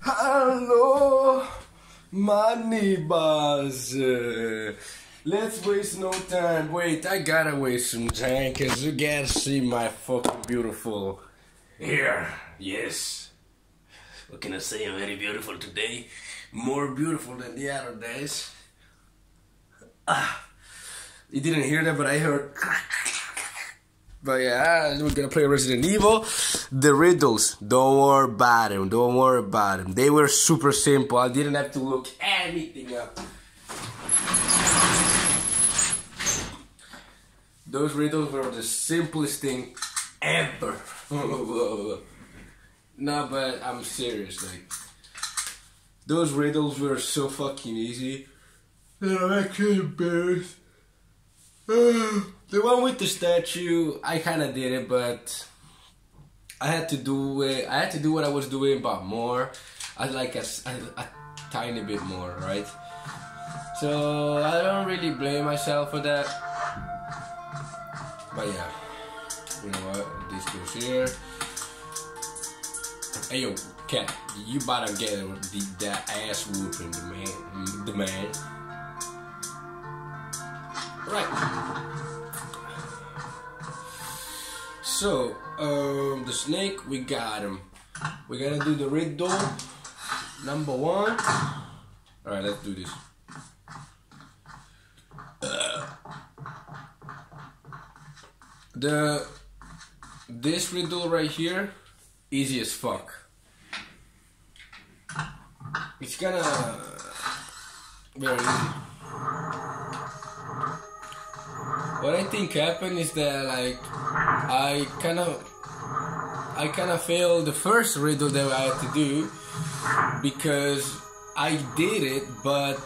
Hello, my neighbors. Let's waste no time. Wait, I gotta waste some time because you gotta see my fucking beautiful hair. Yes. What can I say? I'm very beautiful today. More beautiful than the other days. Ah, you didn't hear that, but I heard. But yeah, we're gonna play Resident Evil. The riddles, don't worry about them. Don't worry about them. They were super simple. I didn't have to look anything up. Those riddles were the simplest thing ever. no, but I'm serious. Like, those riddles were so fucking easy that I'm actually embarrassed. the one with the statue, I kind of did it, but I had to do it. I had to do what I was doing, but more. I like a, a, a tiny bit more, right? So I don't really blame myself for that. But yeah, you know what? This goes here. Hey yo, cat, you better get the, that ass whooping, the man, the man. Right. So, um, the snake, we got him. We're gonna do the riddle number one. Alright, let's do this. Uh, the this riddle right here, easy as fuck. It's gonna very easy. What I think happened is that like I kind of I kind of failed the first riddle that I had to do because I did it, but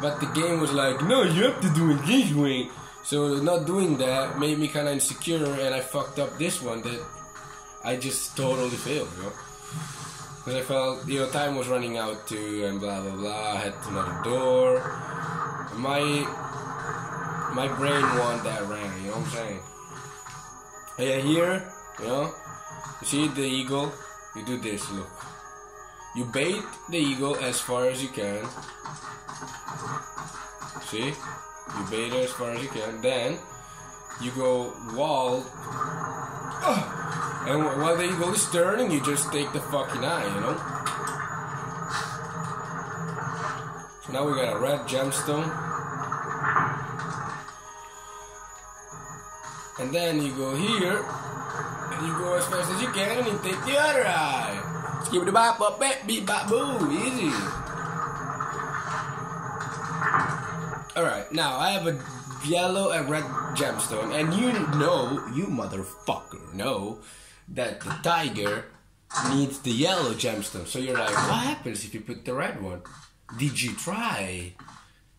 but the game was like, no, you have to do it this way. So not doing that made me kind of insecure, and I fucked up this one that I just totally failed, you know. Because I felt, you know, time was running out too, and blah blah blah. I had another door. My my brain won that round. You know what I'm saying? Yeah, here, you know, you see the eagle. You do this. Look, you bait the eagle as far as you can. See, you bait it as far as you can. Then you go wall. And while the eagle is turning, you just take the fucking eye, you know? So now we got a red gemstone. And then you go here, and you go as fast as you can, and you take the other eye. Skip the bop, bop, bap, beep, bop, boo. Easy. Alright, now I have a yellow and red gemstone, and you know, you motherfucker know, that the tiger needs the yellow gemstone. So you're like, what happens if you put the red one? Did you try?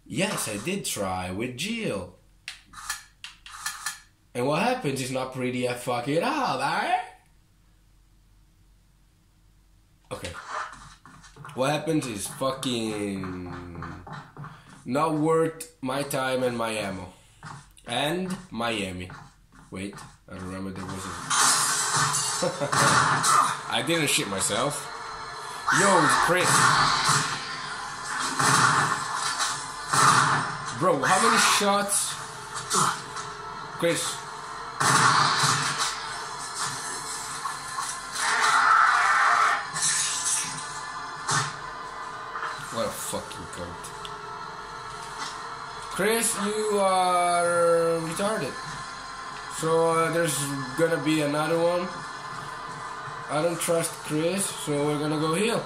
Yes, I did try with Jill. And what happens is not pretty I fuck it up, alright? Okay. What happens is fucking not worth my time and my ammo. And Miami. Wait, I remember there was a I didn't shit myself. Yo, Chris. Bro, how many shots? Chris. What a fucking cunt. Chris, you are retarded. So uh, there's gonna be another one. I don't trust Chris, so we're gonna go heal.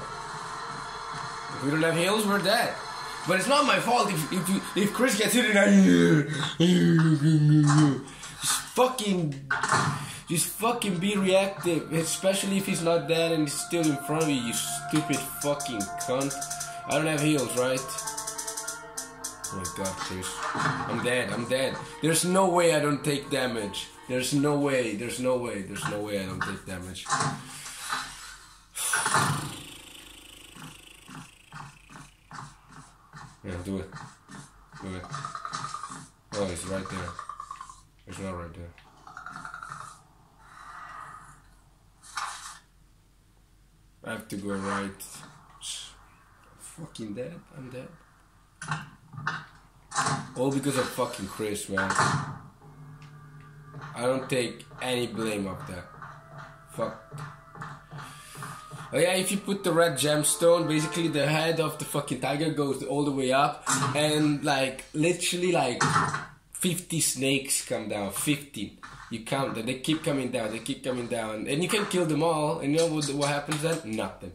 If we don't have heals, we're dead. But it's not my fault if if, if Chris gets hit and I fucking just fucking be reactive, especially if he's not dead and he's still in front of you, you stupid fucking cunt. I don't have heals, right? Oh my god, Chris. I'm dead, I'm dead. There's no way I don't take damage. There's no way, there's no way, there's no way I don't take damage. Yeah, do it. Do it. Oh, he's right there. It's not right there. I have have to go right. Fucking dead. I'm dead. All because of fucking Chris, man. I don't take any blame of that. Fuck. Oh yeah, if you put the red gemstone, basically the head of the fucking tiger goes all the way up, and like literally like 50 snakes come down. 50. You count them. They keep coming down. They keep coming down, and you can kill them all. And you know what, what happens then? Nothing.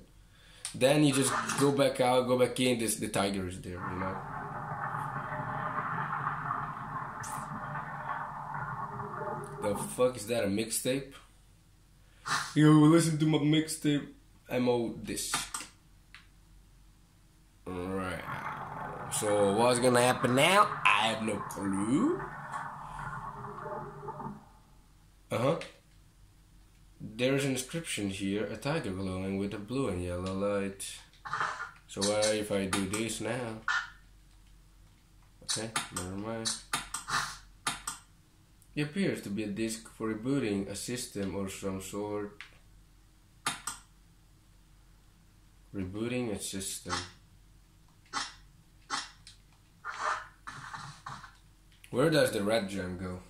Then you just go back out, go back in. This the tiger is there. You know. The fuck is that? A mixtape? Yo, listen to my mixtape. MO disc. Alright. So what's gonna happen now? I have no clue. Uh huh. There's an inscription here, a tiger glowing with a blue and yellow light. So what if I do this now? Okay, never mind. It appears to be a disk for rebooting a system or some sort. Rebooting a system. Where does the red gem go?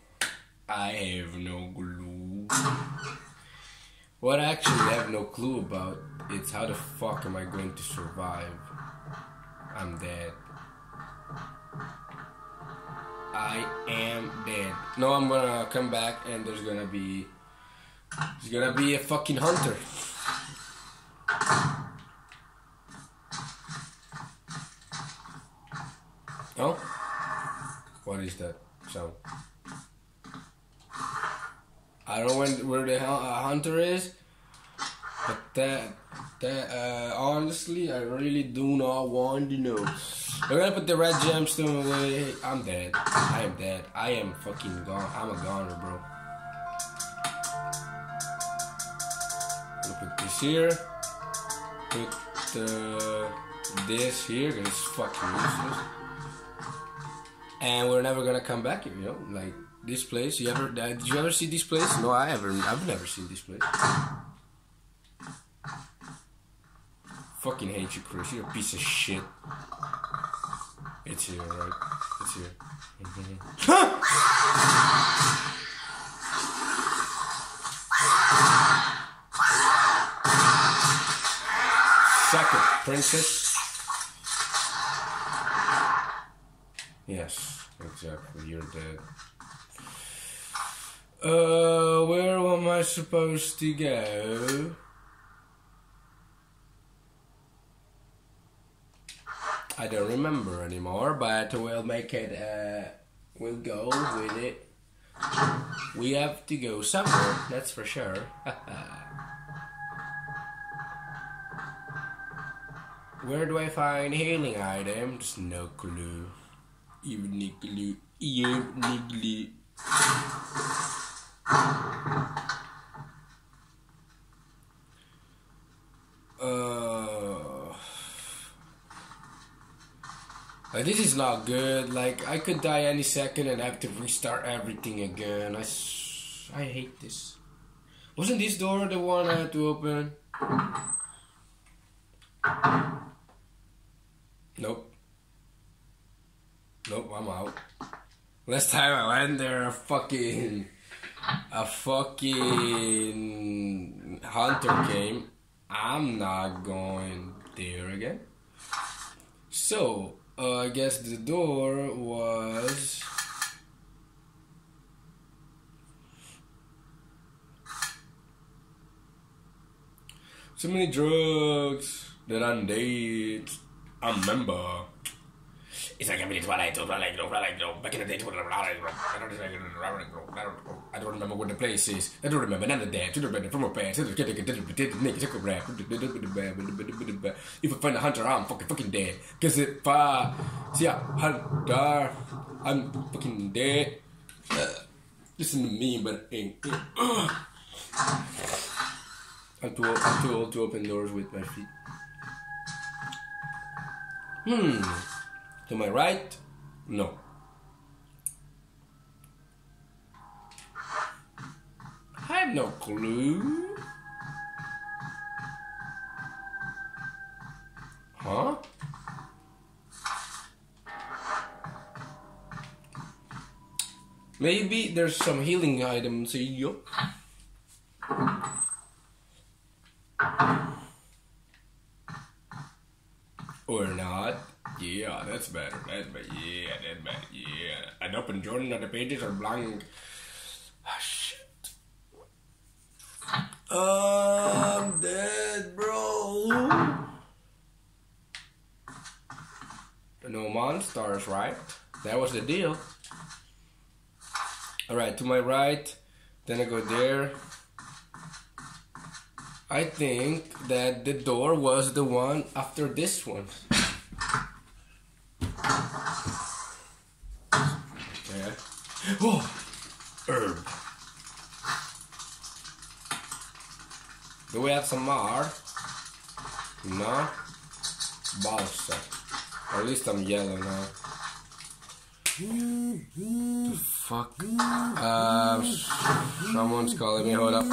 I have no clue. What I actually have no clue about is how the fuck am I going to survive? I'm dead. I am dead. No, I'm gonna come back and there's gonna be there's gonna be a fucking hunter. Oh? That sound? I don't know where the hunter is, but that that uh, honestly, I really do not want to know. We're gonna put the red gemstone away. I'm dead. I am dead. I am fucking gone. I'm a goner, bro. Gonna put this here. Put uh, this here it's fucking useless. And we're never gonna come back here, you know. Like this place. You ever? Uh, did you ever see this place? No, I ever. I've never seen this place. Fucking hate you, Chris. You're a piece of shit. It's here, right? It's here. Suck it, princess. Uh, where am I supposed to go? I don't remember anymore, but we'll make it, uh, we'll go with it. We have to go somewhere, that's for sure. Where do I find healing items? No clue. Even no clue. Even no. Uh, this is not good. Like I could die any second and have to restart everything again. I, I hate this. Wasn't this door the one I had to open? Nope. Nope, I'm out. Last time I went there, a fucking a fucking hunter came. I'm not going there again. So, uh, I guess the door was. So many drugs that I did. I remember. It's like every Twilight, Twilight, Twilight, back in the day, I don't remember what the place is. I don't remember none of that. The better from a. If I find a hunter, I'm fucking fucking dead. Cause if I see a hunter, I'm fucking dead. Listen to me, but ain't. I'm too, old, I'm too old to open doors with my feet. Hmm. To my right? No. I have no clue. Huh? Maybe there's some healing items in you, Or not. Yeah, that's better. That's better. Yeah, that's better. Yeah. And up and joining the pages are blank. Ah, shit. I'm dead, bro. No monsters, right? That was the deal. Alright, to my right. Then I go there. I think that the door was the one after this one. Yeah. Oh, herb. Do we have some more? No. Balsa. At least I'm yellow now. The fuck? Uh, someone's calling me. Hold up.